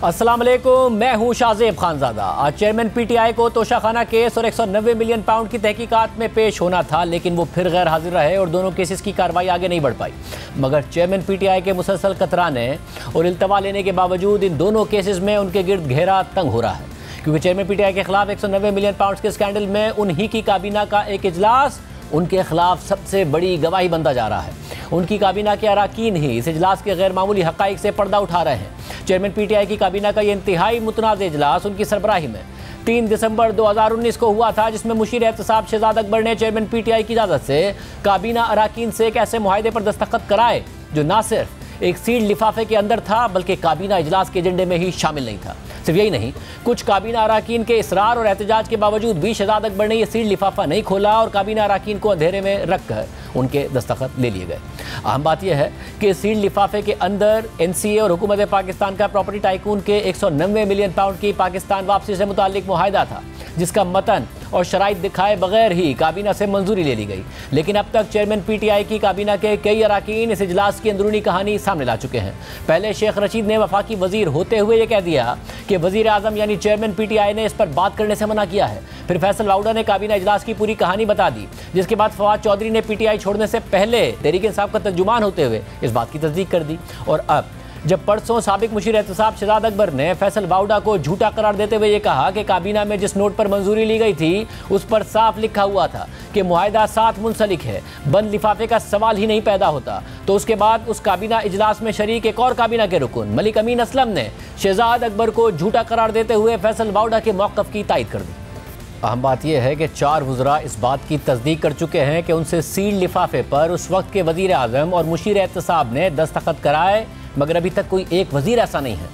वालेकुम मैं हूँ शाहजेब खानजादा। आज चेयरमैन पीटीआई को तोशाखाना केस और 190 मिलियन पाउंड की तहकीकात में पेश होना था, लेकिन वो फिर गैर हाजिर रहे और दोनों केसेस की कार्रवाई आगे नहीं बढ़ पाई। मगर चेयरमैन पीटीआई के मुसलसल कतराने और अल्तवा लेने के बावजूद इन दोनों केसेस में उनके गिर्द घेरा तंग हो रहा है। क्योंकि चेयरमैन पीटीआई के खिलाफ 190 मिलियन पाउंड के स्कैंडल में उन्हीं की काबीना का एक इजलास उनके खिलाफ सबसे बड़ी गवाही बनता जा रहा है। उनकी काबीना के अरकान ही इस इजलास के गैर मामूली हक़ से पर्दा उठा रहे हैं। चेयरमैन पी टी आई की काबीना का ये इंतहाई मुतनाज़ इजलास उनकी सरबराही में। तीन दिसंबर 2019 को हुआ था, जिसमें मुशीर एहतसाब शहजाद अकबर ने चेयरमैन पीटीआई की इजाज़त से काबीना अरकान से एक ऐसे माहे पर दस्तखत कराए, जो ना सिर्फ़ एक सील लिफाफे के अंदर था, बल्कि काबीना इजलास के एजेंडे में ही शामिल नहीं था। सिर्फ़ यही नहीं, कुछ काबीना अरकान के इसरार और एहतजाज के बावजूद भी हज़ार अकबर ने यह सीट लिफाफा नहीं खोला और काबीना अरकान को अंधेरे में रखकर उनके दस्तखत ले लिए गए। अहम बात यह है कि सीट लिफाफे के अंदर एन सी ए और हुकूमत पाकिस्तान का प्रॉपर्टी टाइकून के एक सौ नब्बे मिलियन पाउंड की पाकिस्तान वापसी से मुतल माहिदा था। जिसका मतन और शराइ दिखाए बगैर ही काबीना से मंजूरी ले ली गई। लेकिन अब तक चेयरमैन पीटीआई की काबीना के कई अरकान इस इजलास की अंदरूनी कहानी सामने ला चुके हैं। पहले शेख रशीद ने वफाकी वज़ीर होते हुए ये कह दिया कि वज़ीर आज़म यानी चेयरमैन पीटीआई ने इस पर बात करने से मना किया है। फिर फैसल लाउडा ने काबीना इजलास की पूरी कहानी बता दी, जिसके बाद फवाद चौधरी ने पीटीआई छोड़ने से पहले तहरीक इंसाफ का तर्जुमान होते हुए इस बात की तस्दीक कर दी। और अब जब परसों सबक मुशीर एहतसाब शहजाद अकबर ने फैसल बाउडा को झूठा करार देते हुए ये कहा कि काबीना में जिस नोट पर मंजूरी ली गई थी, उस पर साफ़ लिखा हुआ था कि माहिदा साथ मुंसलिक है बंद लिफाफे का सवाल ही नहीं पैदा होता। तो उसके बाद उस काबीना इजलास में शरीक एक और काबीना के रुकन, मलिक अमीन असलम ने शहजाद अकबर को झूठा करार देते हुए फैसल बाउडा के मौकफ की तायद कर दी। अहम बात यह है कि चार वजरा इस बात की तस्दीक कर चुके हैं कि उनसे सील लिफाफे पर उस वक्त के वज़ीर अजम और मुशीर एहतसाब ने दस्तखत कराए मगर अभी तक कोई एक वज़ीर ऐसा नहीं है,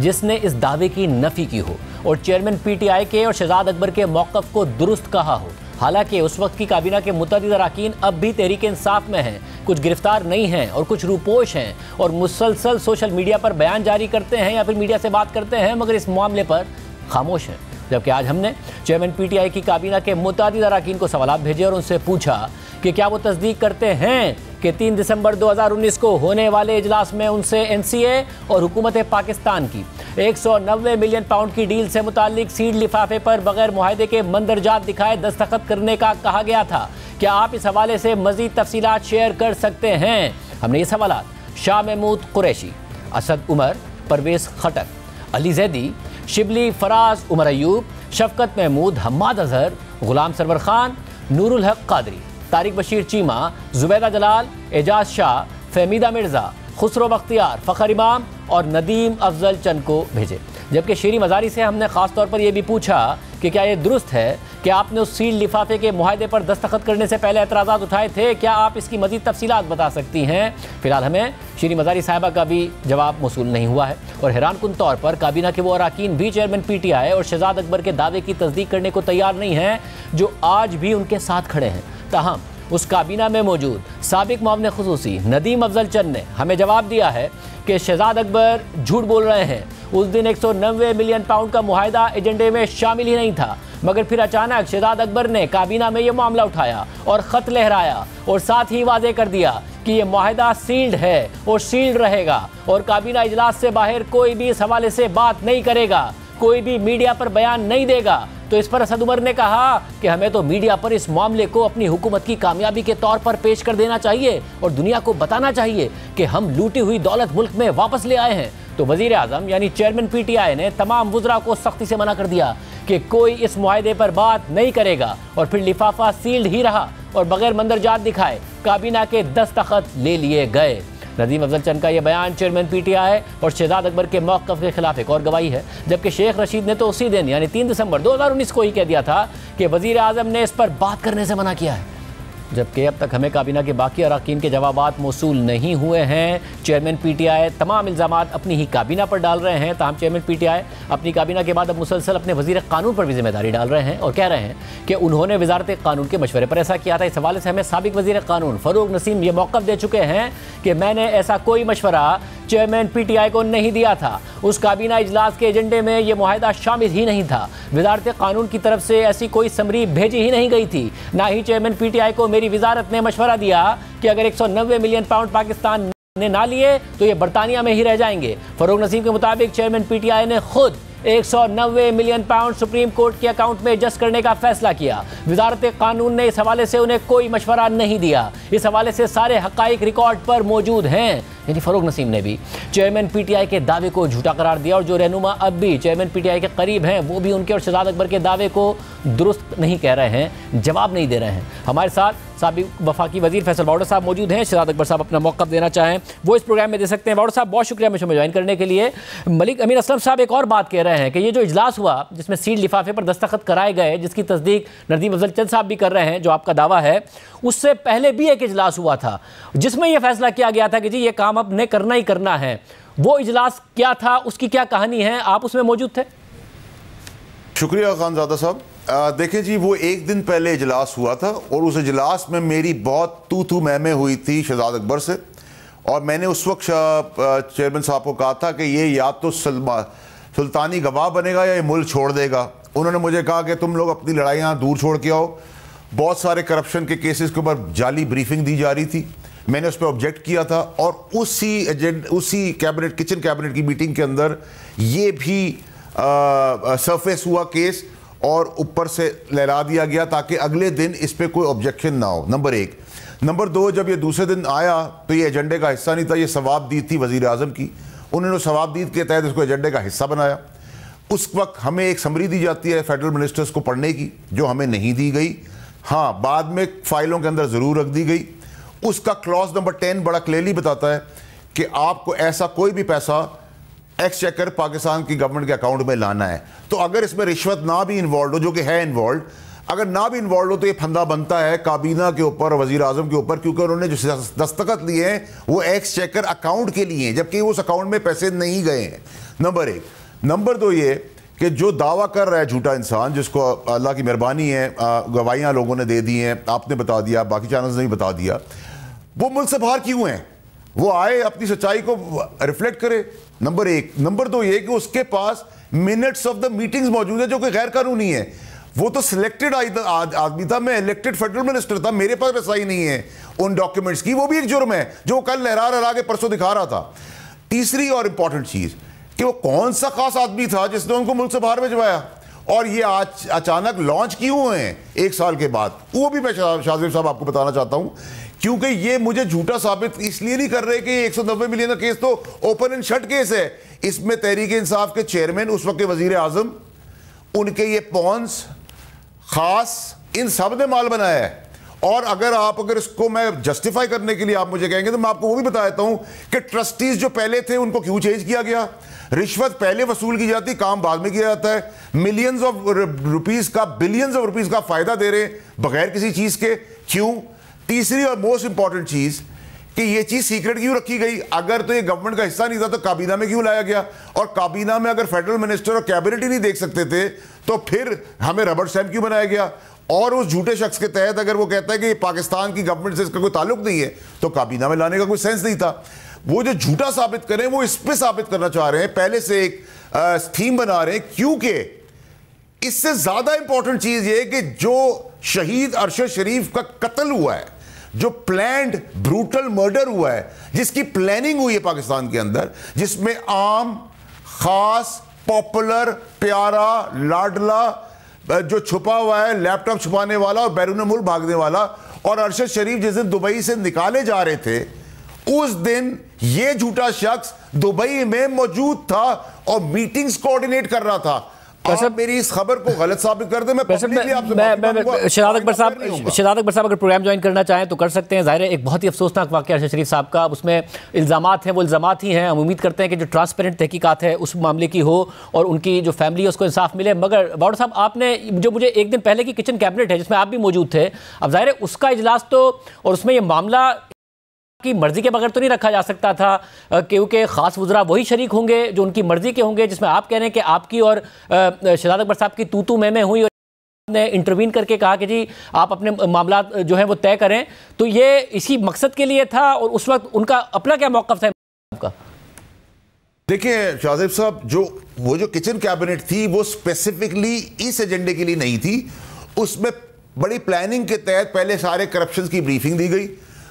जिसने इस दावे की नफ़ी की हो। और चेयरमैन पीटीआई के और शहजाद अकबर के मौकफ को दुरुस्त कहा हो। हालाँकि उस वक्त की काबीना के मुतद अरकान अब भी तहरीक इंसाफ में हैं। कुछ गिरफ़्तार नहीं हैं और कुछ रूपोश हैं और मुसलसल सोशल मीडिया पर बयान जारी करते हैं या फिर मीडिया से बात करते हैं, मगर इस मामले पर खामोश हैं। जबकि आज हमने चेयरमैन पीटीआई की काबीना के मुतद अरकान को सवाल भेजे और उनसे पूछा कि क्या वो तस्दीक करते हैं कि तीन दिसंबर 2019 को होने वाले इजलास में उनसे एनसीए और हुकूमत पाकिस्तान की। 190 मिलियन पाउंड की डील से मुतालिक सीड लिफाफे पर बगैर माहे के मंदरजात दिखाए दस्तखत करने का कहा गया था। क्या आप इस हवाले से मजीद तफसीत शेयर कर सकते हैं? हमने ये सवाल शाह महमूद कुरैशी, असद उमर, परवेज खटक, अली जैदी, शिबली फराज उमर अयूब, शफकत महमूद हम्माद अजहर, गुलाम सरवर खान, नूरुल हक कादरी। तारिक बशीर चीमा, जुबैदा जलाल, एजाज शाह, फहमीदा मिर्ज़ा, खुसरो बख्तियार, फ़खर इमाम और नदीम अफजल चंद को भेजे। जबकि शेरी मजारी से हमने ख़ास तौर पर यह भी पूछा कि क्या ये दुरुस्त है कि आपने उस सील लिफाफे के माहे पर दस्तखत करने से पहले एतराज़ा उठाए थे? क्या आप इसकी मजीद तफसीत बता सकती हैं? फ़िलहाल हमें श्री मजारी साहिबा का भी जवाब मौसू नहीं हुआ है। और हैरान कन तौर पर काबीना के वो अरकान भी चेयरमैन पी टी आई और शहजाद अकबर के दावे की तस्दीक करने को तैयार नहीं हैं, जो आज भी उनके साथ खड़े हैं। तहम उस काबीना में मौजूद। सबक मामन खसूसी। नदीम अफजल चंद ने हमें जवाब दिया है कि शहजाद अकबर झूठ बोल रहे हैं। उस दिन एक सौ नब्बे मिलियन पाउंड का माहिदा एजेंडे में शामिल ही नहीं था। मगर फिर अचानक शहजाद अकबर ने काबीना में यह मामला उठाया और ख़त लहराया और साथ ही वाजे कर दिया कि यह माहिदा सील्ड है और सील्ड रहेगा और काबीना इजलास से बाहर कोई भी इस हवाले से बात नहीं करेगा। कोई भी मीडिया पर बयान नहीं देगा। तो इस पर असद उमर ने कहा कि हमें तो मीडिया पर इस मामले को अपनी हुकूमत की कामयाबी के तौर पर पेश कर देना चाहिए और दुनिया को बताना चाहिए कि हम लूटी हुई दौलत मुल्क में वापस ले आए हैं। तो वज़ीर आज़म यानी चेयरमैन पीटीआई ने तमाम वजरा को सख्ती से मना कर दिया कि कोई इस माहे पर बात नहीं करेगा और फिर लिफाफा सील्ड ही रहा और बगैर मंदरजात दिखाए काबीना के दस्तखत ले लिए गए। नदीम अफजल चंद का यह बयान चेयरमैन पी टी आई और शहजाद अकबर के मौकफ के खिलाफ एक और गवाही है। जबकि शेख रशीद ने तो उसी दिन, यानी तीन दिसंबर 2019 को ही कह दिया था कि वज़ीर अजम ने इस पर बात करने से मना किया है। जबकि अब तक हमें काबीना के बाकी अरकान के जवाब मौसू नहीं हुए हैं। चेयरमैन पी टी आई तमाम इल्ज़ाम अपनी ही काबीना पर डाल रहे हैं। तमाम चेयरमैन पी टी आई अपनी काबीना के बाद अब मुसलसल अपने वज़ीर कानून पर भी ज़िम्मेदारी डाल रहे हैं और कह रहे हैं कि उन्होंने वजारत कानून के मशवरे पर ऐसा किया था। इस हवाले से हमें सबक वजी कानून फ़रूक नसीम ये मौक़ दे चुके हैं कि मैंने ऐसा कोई मशवरा चेयरमैन पीटीआई को नहीं दिया था। उस काबीना इजलास के एजेंडे में यह माहिदा शामिल ही नहीं था। वजारत कानून की तरफ़ से ऐसी कोई समरी भेजी ही नहीं गई थी। ना ही चेयरमैन पीटीआई को मेरी वजारत ने मशवरा दिया कि अगर 190 मिलियन पाउंड पाकिस्तान ने ना लिए तो ये बरतानिया में ही रह जाएँगे। फरूक नसीम के मुताबिक चेयरमैन पीटीआई ने खुद 190 मिलियन पाउंड सुप्रीम कोर्ट के अकाउंट में एडजस्ट करने का फैसला किया। वजारत कानून ने इस हवाले से उन्हें कोई मशवरा नहीं दिया। इस हवाले से सारे हकाइक रिकॉर्ड पर मौजूद हैं। यानी फरूक नसीम ने भी। चेयरमैन पीटीआई के दावे को झूठा करार दिया और जो रहनुमा अब भी चेयरमैन पीटीआई के करीब हैं, वो भी उनके और शहजाद अकबर के दावे को दुरुस्त नहीं कह रहे हैं, जवाब नहीं दे रहे हैं। हमारे साथ सबक वफाकी वज़ीर फैसल बाउडर साहब मौजूद हैं। शहजाद अकबर साहब अपना मौका देना चाहें, वो इस प्रोग्राम में दे सकते हैं। बाउडर साहब, बहुत शुक्रिया मुझे ज्वाइन करने के लिए। मलिक अमीर असलम साहब एक और बात कह रहे हैं कि ये जो इजलास हुआ, जिसमें सीट लिफाफे पर दस्तखत कराए गए, जिसकी तस्दीक नदीम अफजल चंद साहब भी कर रहे हैं, जो आपका दावा है, उससे पहले भी एक इजलास हुआ था, जिसमें यह फैसला किया गया था कि जी, ये काम अब ने करना ही करना है। वो इजलास क्या था, उसकी क्या कहानी है, आप उसमें मौजूद थे? शुक्रिया खानजादा साहब। देखें जी, वो एक दिन पहले इजलास हुआ था और उस इजलास में मेरी बहुत तू तू मैमे हुई थी शहजाद अकबर से। और मैंने उस वक्त चेयरमैन साहब को कहा था कि ये या तो सलमा, सुल्तानी गवाह बनेगा या ये मुल्क छोड़ देगा। उन्होंने मुझे कहा कि तुम लोग अपनी लड़ाइयाँ दूर छोड़ के आओ। बहुत सारे करप्शन के केसेस के ऊपर जाली ब्रीफिंग दी जा रही थी। मैंने उस पर ऑब्जेक्ट किया था और उसी एजेंड उसी कैबिनेट, किचन कैबिनेट की मीटिंग के अंदर ये भी सरफेस हुआ केस। और ऊपर से लहरा दिया गया ताकि अगले दिन इस पर कोई ऑब्जेक्शन ना हो। नंबर एक। नंबर दो, जब ये दूसरे दिन आया तो ये एजेंडे का हिस्सा नहीं था, ये सवाब दी थी वज़ीर अजम की। उन्होंने सवाब दीद के तहत इसको एजेंडे का हिस्सा बनाया। उस वक्त हमें एक समरी दी जाती है फेडरल मिनिस्टर्स को पढ़ने की, जो हमें नहीं दी गई। हाँ बाद में फाइलों के अंदर ज़रूर रख दी गई। उसका क्लॉज नंबर टेन बड़ा क्लियरली बताता है कि आपको ऐसा कोई भी पैसा एक्स चेकर पाकिस्तान की गवर्नमेंट के अकाउंट में लाना है। तो अगर इसमें रिश्वत ना भी इन्वॉल्व हो, जो कि है इन्वॉल्व अगर ना भी इन्वॉल्व हो तो ये फंदा बनता है काबीना के ऊपर वज़ीर आज़म के ऊपर, क्योंकि उन्होंने जो दस्तखत लिए हैं, वो एक्स चेकर अकाउंट के लिए हैं, जबकि उस अकाउंट में पैसे नहीं गए हैं। नंबर एक। नंबर दो ये कि जो दावा कर रहा है झूठा इंसान, जिसको अल्लाह की मेहरबानी है गवाहियाँ लोगों ने दे दी हैं, आपने बता दिया, बाकी चैनल्स ने भी बता दिया, वो मुल्क से बाहर क्यों हैं? वो आए, अपनी सच्चाई को रिफ्लेक्ट करे। नंबर एक। नंबर दो ये कि उसके पास मिनट्स ऑफ़ द मीटिंग्स मौजूद है, जो कि गैर कानूनी है। वो तो सिलेक्टेड आदमी था, मैं इलेक्टेड फेडरल मिनिस्टर था, मेरे पास रसाई नहीं है उन डॉक्यूमेंट्स की। वो भी एक जुर्म है, जो कल लहरा लहरा के परसों दिखा रहा था। तीसरी और इंपॉर्टेंट चीज़ कि वो कौन सा खास आदमी था जिसने उनको मुल्क से बाहर भिजवाया? और ये आज अचानक लॉन्च क्यों हुए हैं, एक साल के बाद? वो भी मैं शाहजेब साहब आपको बताना चाहता हूँ। क्योंकि ये मुझे झूठा साबित इसलिए नहीं कर रहे कि 190 मिलियन का केस तो ओपन एंड शट केस है। इसमें तहरीक इंसाफ के चेयरमैन उस वक्त के वज़ीर आज़म उनके ये पॉन्स खास, इन सबने माल बनाया है। और अगर आप, अगर इसको मैं जस्टिफाई करने के लिए आप मुझे कहेंगे तो मैं आपको वो भी बता देता हूँ कि ट्रस्टीज जो पहले थे, उनको क्यों चेंज किया गया? रिश्वत पहले वसूल की जाती, काम बाद में किया जाता है। मिलियंस ऑफ़ रुपीस का बिलियंस ऑफ़ रुपीस का फ़ायदा दे रहे बगैर किसी चीज़ के। क्यों? तीसरी और मोस्ट इंपॉर्टेंट चीज़ कि ये चीज़ सीक्रेट क्यों रखी गई? अगर तो ये गवर्नमेंट का हिस्सा नहीं था तो काबीना में क्यों लाया गया? और काबीना में अगर फेडरल मिनिस्टर और कैबिनेट ही नहीं देख सकते थे तो फिर हमें रबर स्टैम्प क्यों बनाया गया? और उस झूठे शख्स के तहत अगर वो कहता है कि पाकिस्तान की गवर्नमेंट से इसका कोई ताल्लुक नहीं है तो काबीना में लाने का कोई सेंस नहीं था। वो जो झूठा साबित करें वो इस पर साबित करना चाह रहे हैं। पहले से एक थीम बना रहे हैं, क्योंकि इससे ज़्यादा इंपॉर्टेंट चीज़ ये कि जो शहीद अरशद शरीफ का कत्ल हुआ है जो प्लैंड ब्रूटल मर्डर हुआ है, जिसकी प्लानिंग हुई है पाकिस्तान के अंदर, जिसमें आम, खास पॉपुलर प्यारा, लाडला जो छुपा हुआ है लैपटॉप छुपाने वाला और बैरून मुल्क भागने वाला और अरशद शरीफ जिस दिन दुबई से निकाले जा रहे थे, उस दिन ये झूठा शख्स दुबई में मौजूद था और मीटिंग्स कोऑर्डिनेट कर रहा था। आप मेरी इस खबर को गलत साबित कर दे मैं शहजाद अकबर साहब शहजाद अकबर साहब अगर प्रोग्राम ज्वाइन करना चाहें तो कर सकते हैं। ज़ाहिर है एक बहुत ही अफसोसनाक वाक्य अरशद शरीफ साहब का। उसमें इल्ज़ाम हैं वो इल्ज़ाम ही हैं। हम उम्मीद करते हैं कि जो ट्रांसपेरेंट तहकीकात है उस मामले की हो और उनकी जो फैमिली है उसको इंसाफ मिले। मगर बाउड साहब आपने जो मुझे एक दिन पहले की किचन कैबिनेट है जिसमें आप भी मौजूद थे अब ज़ाहिर है उसका इजलास तो और उसमें ये मामला की मर्ज़ी के बगैर तो नहीं रखा जा सकता था क्योंकि ख़ास वजरा वही शरीक होंगे जो उनकी मर्ज़ी के होंगे, जिसमें आप कह रहे हैं कि आपकी और शहजाद अकबर साहब की तू तू मैं हुई और ने इंटरवीन करके कहा कि जी, आप अपने मामला जो है वो तय करें। तो ये इसी मकसद के लिए था और उस वक्त उनका अपना क्या मौक़ था? आपका देखिए शाहजेब साहब, जो, वो जो किचन कैबिनेट थी, वो स्पेसिफिकली इस एजेंडे के लिए नहीं थी। उसमें बड़ी प्लानिंग के तहत पहले सारे करप्शन की ब्रीफिंग दी गई।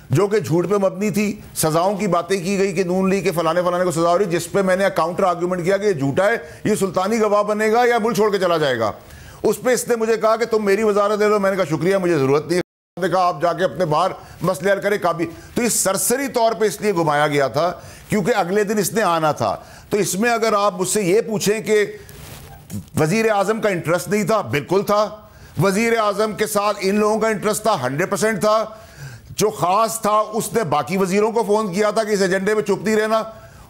जो कि झूठ पे मबनी थी, सजाओं की बातें की गई कि नून लीग के फलाने फलाने को सजा हो रही, जिस पे मैंने काउंटर आर्ग्यूमेंट किया कि ये झूठा है, ये सुल्तानी गवाह बनेगा या मुल्क छोड़ के चला जाएगा। उस पर इसने मुझे कहा कि तुम मेरी वजारत दे दो, मैंने कहा, शुक्रिया, मुझे ज़रूरत नहीं कहा, आप जाके अपने बाहर मसले हल करें, काबी तो इस सरसरी तौर पे इसलिए घुमाया गया था, क्योंकि अगले दिन इसने आना था। तो इसमें अगर आप मुझसे ये पूछें कि वज़ीर आज़म का इंटरेस्ट नहीं था, बिल्कुल था। वज़ीर आज़म के साथ इन लोगों का इंटरेस्ट था हंड्रेड परसेंट था। जो खास था, उसने बाकी वजीरों को फ़ोन किया था कि इस एजेंडे में चुपती रहना।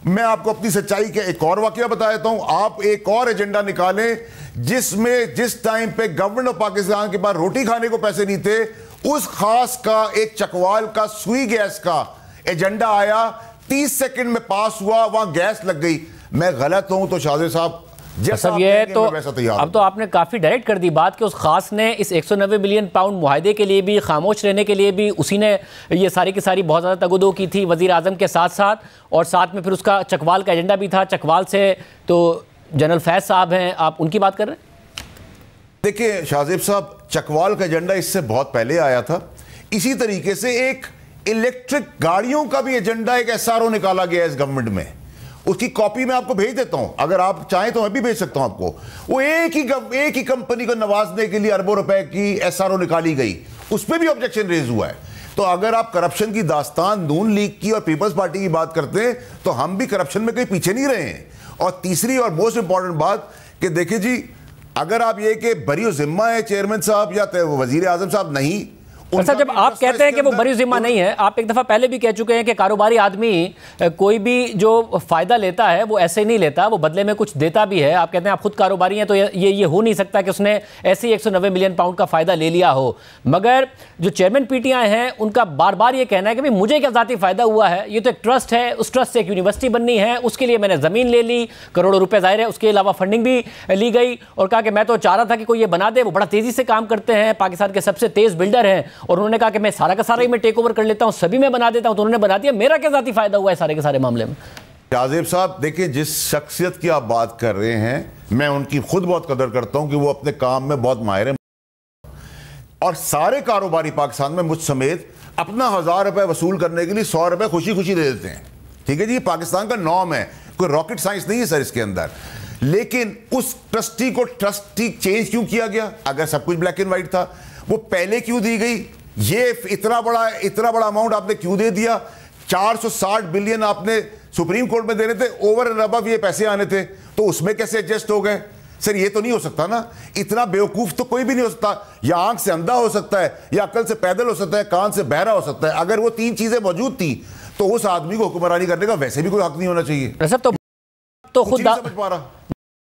मैं आपको अपनी सच्चाई के एक और वाक्य बता देता हूँ। आप एक और एजेंडा निकालें, जिसमें जिस टाइम पे गवर्नमेंट ऑफ़ पाकिस्तान के पास रोटी खाने को पैसे नहीं थे, उस खास का, एक चकवाल का, सुई गैस का एजेंडा आया। तीस सेकंड में पास हुआ, वहाँ गैस लग गई। मैं गलत हूँ तो शाहजे साहब जैसा ये तो अब तो आपने काफ़ी डायरेक्ट कर दी बात कि उस खास ने इस 190 मिलियन पाउंड मुहिदे के लिए भी खामोश रहने के लिए भी उसी ने ये सारी की सारी बहुत ज़्यादा तगुदो की थी वज़ी अजम के साथ साथ और साथ में फिर उसका चकवाल का एजेंडा भी था चकवाल से तो जनरल फैज साहब हैं आप उनकी बात कर रहे हैं? देखिए शाहजेब साहब चकवाल का एजेंडा इससे बहुत पहले आया था। इसी तरीके से एक इलेक्ट्रिक गाड़ियों का भी एजेंडा एक एसआरओ निकाला गया इस गवर्नमेंट में। उसकी कॉपी मैं आपको भेज देता हूँ। अगर आप चाहें तो मैं भी भेज सकता हूँ आपको। वो एक ही एक ही कंपनी को नवाजने के लिए अरबों रुपए की एसआरओ निकाली गई। उस पर भी ऑब्जेक्शन रेज हुआ है। तो अगर आप करप्शन की दास्तान, नून लीग की और पीपल्स पार्टी की बात करते हैं तो हम भी करप्शन में कहीं पीछे नहीं रहे हैं। और तीसरी और मोस्ट इंपॉर्टेंट बात कि देखिए जी, अगर आप ये कि बरी जिम्मा है चेयरमैन साहब या वज़ीर आज़म साहब नहीं अच्छा जब आप कहते हैं कि वो बड़ी जिम्मा नहीं है आप एक दफ़ा पहले भी कह चुके हैं कि कारोबारी आदमी कोई भी जो फ़ायदा लेता है वो ऐसे नहीं लेता वो बदले में कुछ देता भी है। आप कहते हैं आप खुद कारोबारी हैं तो ये ये हो नहीं सकता कि उसने ऐसे ही एक सौ नब्बे मिलियन पाउंड का फ़ायदा ले लिया हो। मगर जो चेयरमैन पीटीआई हैं उनका बार बार ये कहना है कि भाई मुझे क्या ज़ाती फ़ायदा हुआ है? ये तो एक ट्रस्ट है उस ट्रस्ट से एक यूनिवर्सिटी बननी है उसके लिए मैंने ज़मीन ले ली करोड़ों रुपये ज़ाहिर है उसके अलावा फंडिंग भी ली गई और कहा कि मैं तो चाह रहा था कि कोई ये बना दे वो बड़ा तेज़ी से काम करते हैं पाकिस्तान के सबसे तेज़ बिल्डर हैं और उन्होंने कहा कि मैं सारा का सारा ही मैं टेक ओवर कर लेता हूँ, सभी मैं बना देता हूँ। तो उन्होंने बना दिया। मेरा क्या जाती फ़ायदा हुआ है सारे के सारे मामले में? शाहजेब साहब, देखिए, जिस शख्सियत की आप बात कर रहे हैं, मैं उनकी खुद बहुत कदर करता हूँ कि वो अपने काम में बहुत माहिर हैं। और सारे कारोबारी पाकिस्तान में मुझ समेत अपना हज़ार रुपए वसूल करने के लिए सौ रुपए खुशी खुशी दे देते हैं। ठीक है जी पाकिस्तान का नॉम है। कोई रॉकेट साइंस नहीं है सर इसके अंदर। लेकिन उस ट्रस्टी को ट्रस्टी चेंज क्यों किया गया? अगर सब कुछ ब्लैक एंड व्हाइट था वो पहले क्यों दी गई? ये इतना बड़ा इतना बड़ा अमाउंट आपने क्यों दे दिया? 460 बिलियन आपने सुप्रीम कोर्ट में देने थे ओवर एंड अबव ये पैसे आने थे। तो उसमें कैसे एडजस्ट हो गए? सर ये तो नहीं हो सकता ना। इतना बेवकूफ़ तो कोई भी नहीं हो सकता। या आँख से अंधा हो सकता है या अकल से पैदल हो सकता है कान से बहरा हो सकता है। अगर वो तीन चीज़ें मौजूद थी तो उस आदमी को हुक्मरानी करने का वैसे भी कोई हक नहीं होना चाहिए। तो तो खुद समझ पा रहा।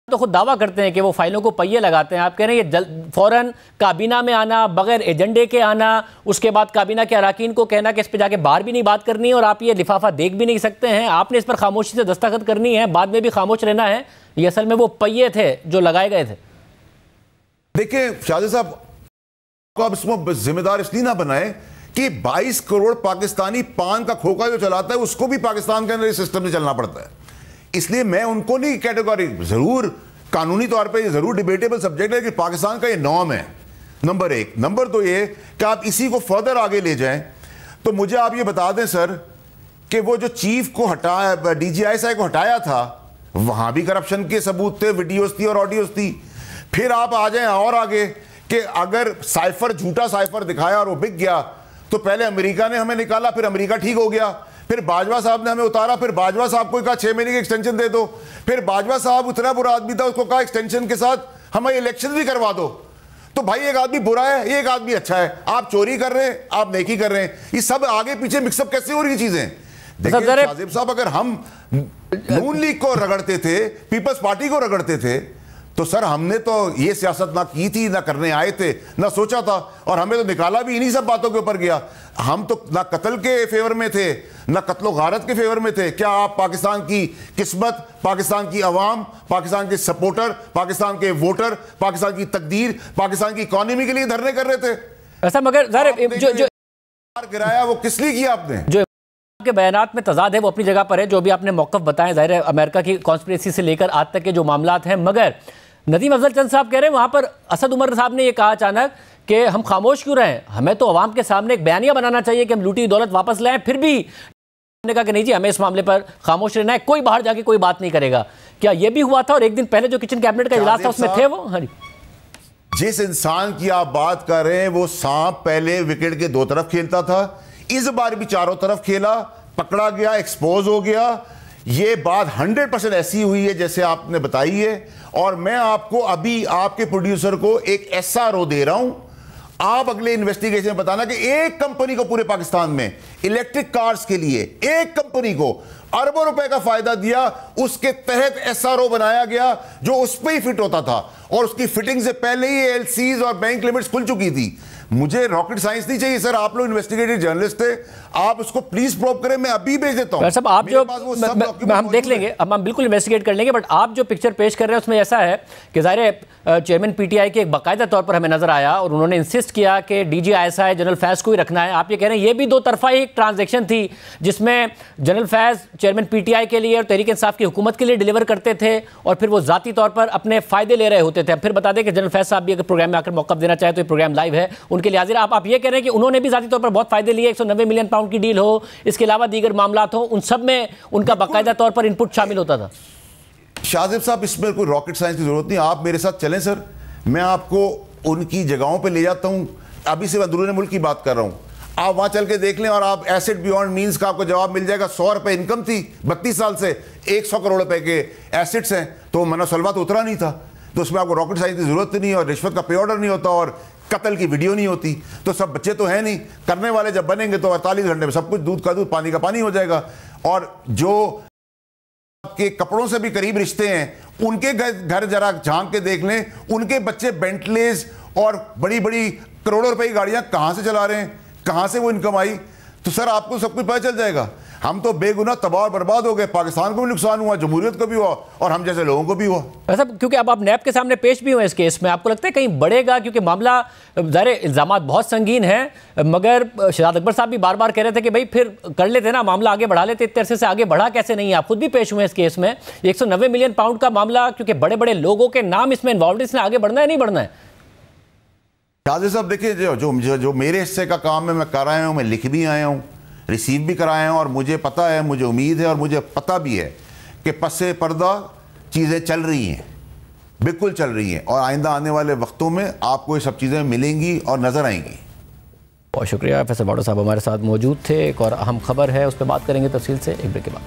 तो खुद दावा करते हैं कि वो फाइलों को पहिए लगाते हैं। आप कह रहे हैं ये फ़ौरन काबीना में आना, बगैर एजेंडे के आना, उसके बाद काबीना के अरकान को कहना कि इस पर जाके बाहर भी नहीं बात करनी और आप ये लिफाफा देख भी नहीं सकते हैं। आपने इस पर खामोशी से दस्तखत करनी है, बाद में भी खामोश रहना है। ये असल में वो पहिए थे जो लगाए गए थे। देखिए शाहजी साहब, को अब इसमें जिम्मेदार इसलिए ना बनाए कि 22 करोड़ पाकिस्तानी पान का खोखा जो चलाता है, उसको भी पाकिस्तान के अंदर सिस्टम से चलना पड़ता है। इसलिए मैं उनको नहीं कैटेगरी ज़रूर, कानूनी तौर पे ये ज़रूर डिबेटेबल सब्जेक्ट है कि पाकिस्तान का ये नॉम है। नंबर एक। नंबर दो ये, कि आप इसी को फर्दर आगे ले जाएँ। तो मुझे आप ये बता दें सर कि वो जो चीफ को हटाया डीजीआईएसआई को हटाया था, वहाँ भी करप्शन के सबूत थे वीडियोस थी और ऑडियोस थी। फिर आप आ जाएँ और आगे, कि अगर साइफर झूठा साइफर दिखाया और वो बिक गया तो पहले अमेरिका ने हमें निकाला, फिर अमेरिका ठीक हो गया। फिर बाजवा साहब ने हमें उतारा फिर बाजवा साहब को कहा छह महीने की एक्सटेंशन दे दो। फिर बाजवा साहब उतना बुरा आदमी था उसको कहा एक्सटेंशन के साथ हमें इलेक्शन भी करवा दो। तो भाई एक आदमी बुरा है एक आदमी अच्छा है। आप चोरी कर रहे हैं आप नेकी कर रहे हैं। ये सब आगे पीछे मिक्सअप कैसे हो रही चीज़ें? देखिए साहब अगर हम नून लीग को रगड़ते थे पीपल्स पार्टी को रगड़ते थे तो सर हमने तो ये सियासत ना की थी ना करने आए थे ना सोचा था और हमें तो निकाला भी इन्हीं सब बातों के ऊपर गया। हम तो ना कत्ल के फेवर में थे ना कत्लो गारत के फेवर में थे। क्या आप पाकिस्तान की किस्मत पाकिस्तान की आवाम पाकिस्तान के सपोर्टर पाकिस्तान के वोटर पाकिस्तान की तकदीर पाकिस्तान की इकोनॉमी के लिए धरने कर रहे थे? ऐसा मगर जो जो गिराया वो किस लिए किया आपने? जो के बयान में तजाद है वो अपनी जगह पर है जो भी आपने मौकफ बताए ज़ाहिर है अमेरिका की कॉन्स्परेसी से लेकर आज तक के जो मामला हैं। मगर नदीम अफजल चंद साहब कह रहे हैं वहाँ पर असद उमर साहब ने यह कहा अचानक कि हम खामोश क्यों रहे? हमें तो अवाम के सामने एक बयानिया बनाना चाहिए कि हम लूटी दौलत वापस लाएँ फिर भी ने कहा कि नहीं जी हमें इस मामले पर खामोश रहना है कोई बाहर जाके कोई बात नहीं करेगा। क्या ये भी हुआ था और एक दिन पहले जो किचन कैबिनेट का इजलास था उसमें थे वो? हाँ जी। जिस इंसान की आप बात कर रहे हैं वो सांप पहले विकेट के दो तरफ़ खेलता था इस बार भी चारों तरफ़ खेला पकड़ा गया एक्सपोज हो गया। ये बात 100 परसेंट ऐसी हुई है जैसे आपने बताई है। और मैं आपको अभी आपके प्रोड्यूसर को एक एसआरओ दे रहा हूँ। आप अगले इन्वेस्टिगेशन में बताना कि एक कंपनी को पूरे पाकिस्तान में इलेक्ट्रिक कार्स के लिए एक कंपनी को अरबों रुपए का फ़ायदा दिया, उसके तहत एसआरओ बनाया गया, जो उस पर ही फिट होता था। और उसकी फिटिंग से पहले ही एलसीज और बैंक लिमिट्स खुल चुकी थी। मुझे रॉकेट साइंस नहीं चाहिए सर आप लोग इन्वेस्टिगेटिव जर्नलिस्ट थे। आप उसको प्लीज़ प्रूव करें मैं अभी भेज देता हूँ। सब आप जो हम देख लेंगे अब हम बिल्कुल इन्वेस्टिगेट कर लेंगे बट आप जो पिक्चर पेश कर रहे हैं उसमें ऐसा है कि ज़ाहिर चेयरमैन पीटीआई के एक बाकायदा तौर पर हमें नज़र आया और उन्होंने इंसिस्ट किया कि डीजी आईएसआई जनरल फैज को ही रखना है। आप ये कह रहे हैं ये भी दो तरफा ही एक ट्रांजेक्शन थी जिसमें जनरल फैज चेयरमैन पीटीआई के लिए और तहरीक इंसाफ की हुकूमत के लिए डिलीवर करते थे और फिर वो जाती तौर पर अपने फ़ायदे ले रहे होते थे। फिर बता दें कि जनरल फैज साहब भी अगर प्रोग्राम में आकर मौका देना चाहे तो ये प्रोग्राम लाइव है। उनके लिए हाजिर आप आप ये कह रहे हैं कि उन्होंने भी जाती तौर पर बहुत फ़ायदे लिए एक मिलियन पाउंड की डील हो, इसके अलावा दीगर मामला हो, उन सब में उनका बाकायदा तौर पर इनपुट शामिल होता था। शाजिब साहब इसमें कोई रॉकेट साइंस की ज़रूरत नहीं, आप मेरे साथ चलें सर। मैं आपको उनकी जगहों पे ले जाता हूँ। अभी से अंदरून मुल्क की बात कर रहा हूँ। आप वहाँ चल के देख लें और आप एसेट बियॉन्ड मींस का आपको जवाब मिल जाएगा। सौ रुपए इनकम थी बत्तीस साल से, एक सौ करोड़ रुपए के एसेट्स हैं। तो मनसलवा तो उतरा नहीं था। तो उसमें आपको रॉकेट साइंस की ज़रूरत नहीं और रिश्वत का पे ऑर्डर नहीं होता और कत्ल की वीडियो नहीं होती। तो सब बच्चे तो हैं नहीं। करने वाले जब बनेंगे तो अड़तालीस घंटे में सब कुछ दूध का दूध, पानी का पानी हो जाएगा। और जो के कपड़ों से भी करीब रिश्ते हैं, उनके घर जरा झाँक के देख लें। उनके बच्चे बेंटलेज और बड़ी बड़ी करोड़ों रुपए की गाड़ियाँ कहाँ से चला रहे हैं? कहाँ से वो इनकम आई? तो सर, आपको सब कुछ पता चल जाएगा। हम तो बेगुना तबाह और बर्बाद हो गए पाकिस्तान को भी नुकसान हुआ जमहूरियत को भी हुआ और हम जैसे लोगों को भी हुआ। ऐसा क्योंकि अब आप नैब के सामने पेश भी हुए इस केस में आपको लगता है कहीं बढ़ेगा? क्योंकि मामला ज़ाहिर इल्ज़ाम बहुत संगीन है मगर शहजाद अकबर साहब भी बार बार कह रहे थे कि भाई फिर कर लेते ना मामला आगे बढ़ा लेते इतने अरसे से आगे बढ़ा कैसे नहीं आप खुद भी पेश हुए इस केस में एक सौ नब्बे मिलियन पाउंड का मामला क्योंकि बड़े बड़े लोगों के नाम इसमें इन्वॉल्व इसने आगे बढ़ना है नहीं बढ़ना है? शादी साहब देखिए जो जो जो मेरे हिस्से का काम है मैं कर आया हूँ मैं लिख भी आया हूँ। रिसीव भी कराए हैं और मुझे पता है, मुझे उम्मीद है और मुझे पता भी है कि पसे पर्दा चीज़ें चल रही हैं, बिल्कुल चल रही हैं और आइंदा आने वाले वक्तों में आपको ये सब चीज़ें मिलेंगी और नज़र आएँगी। बहुत शुक्रिया फैसल बाडो साहब हमारे साथ मौजूद थे। एक और अहम खबर है, उस पर बात करेंगे तफसील से एक ब्रेक के बाद।